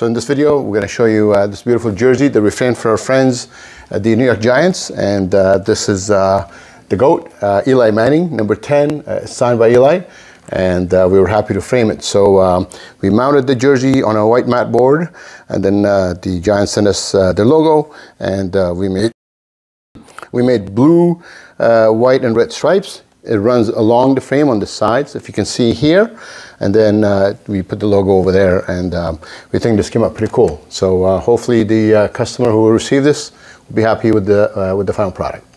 So in this video, we're going to show you uh, this beautiful jersey the refrain for our friends at the New York Giants. And uh, this is uh, the GOAT, uh, Eli Manning, number 10, uh, signed by Eli. And uh, we were happy to frame it. So um, we mounted the jersey on a white mat board. And then the Giants sent us their logo. And we made we made blue, white, and red stripes. It runs along the frame on the sides, if you can see here. And then uh, we put the logo over there, and um, we think this came out pretty cool. So uh, hopefully the uh, customer who will receive this will be happy with the, uh, with the final product.